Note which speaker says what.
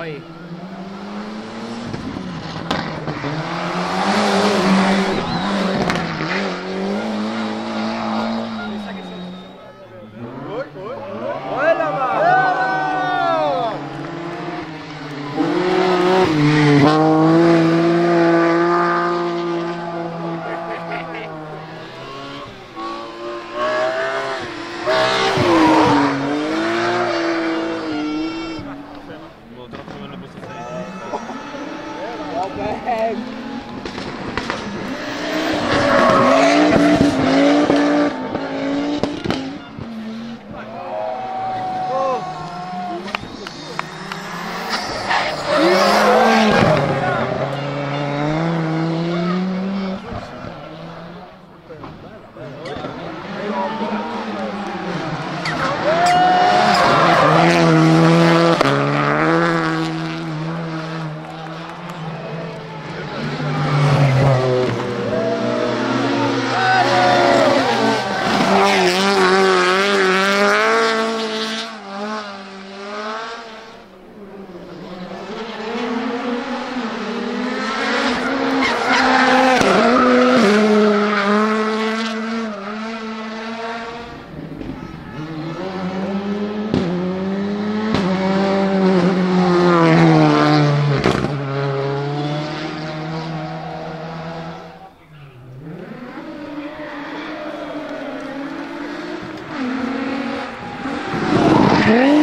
Speaker 1: Oi. Hey.